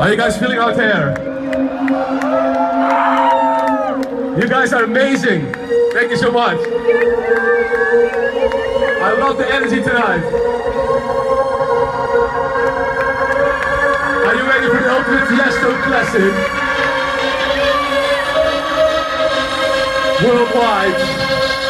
Are you guys feeling out there? You guys are amazing. Thank you so much. I love the energy tonight. Are you ready for the ultimate Tiesto classic? Worldwide.